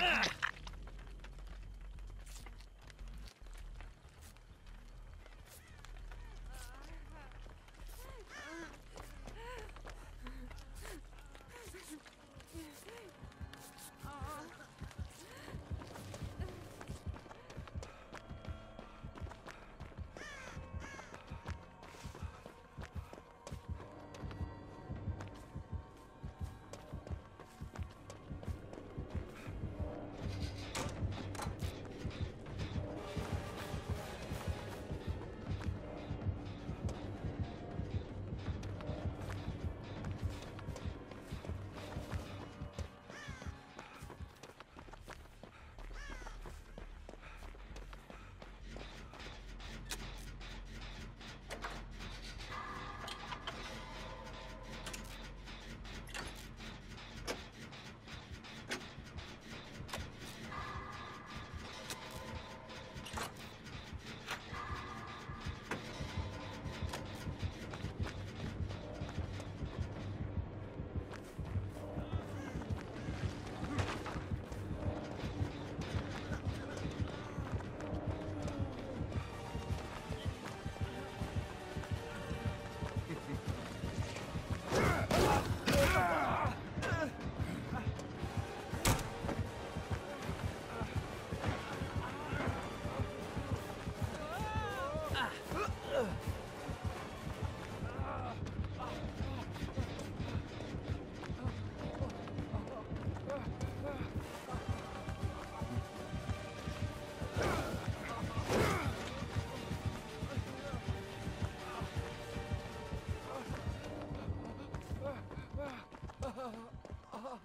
Ah! 아,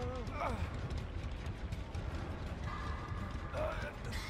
Uh, uh, uh.